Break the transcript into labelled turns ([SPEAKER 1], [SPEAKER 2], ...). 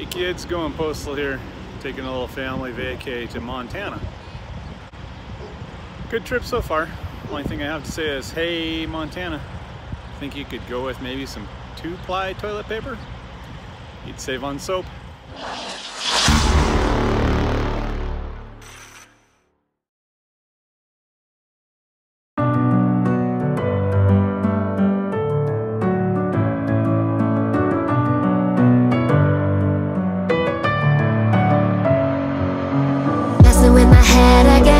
[SPEAKER 1] Hey kids, going postal here, taking a little family vacay to Montana. Good trip so far. Only thing I have to say is, hey Montana, I think you could go with maybe some two-ply toilet paper? You'd save on soap.
[SPEAKER 2] in my head again